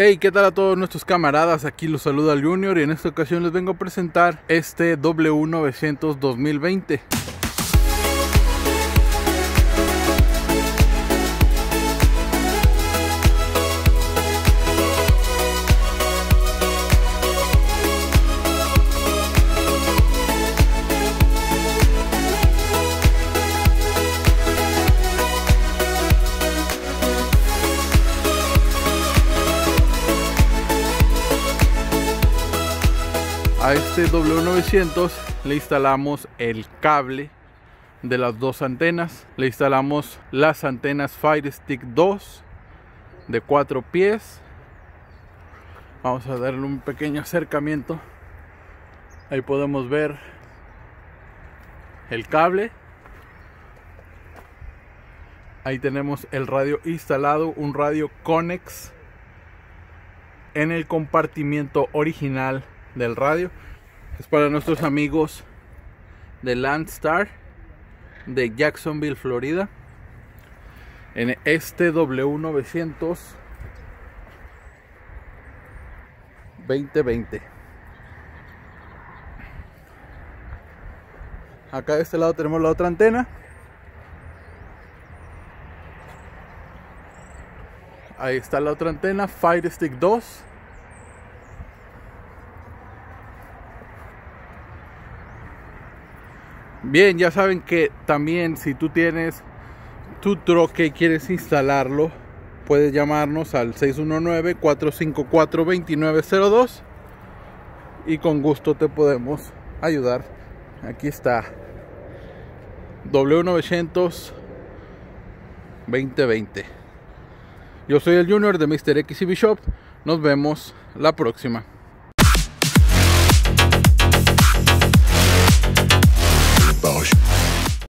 Hey, ¿qué tal a todos nuestros camaradas? Aquí los saluda el Junior y en esta ocasión les vengo a presentar este W900 2020. A este W900 le instalamos el cable de las dos antenas le instalamos las antenas Fire Stick 2 de 4 pies. Vamos a darle un pequeño acercamiento. Ahí podemos ver el cable. Ahí tenemos el radio instalado un radio Conex en el compartimiento original del radio. Es para nuestros amigos de Landstar de Jacksonville, Florida. En este W900 2020. Acá de este lado tenemos la otra antena. Ahí está la otra antena, Fire Stick 2. Bien, ya saben que también si tú tienes tu troque y quieres instalarlo, puedes llamarnos al 619-454-2902 y con gusto te podemos ayudar. Aquí está W900 2020. Yo soy el Junior de Mr. XCB Shop. Nos vemos la próxima.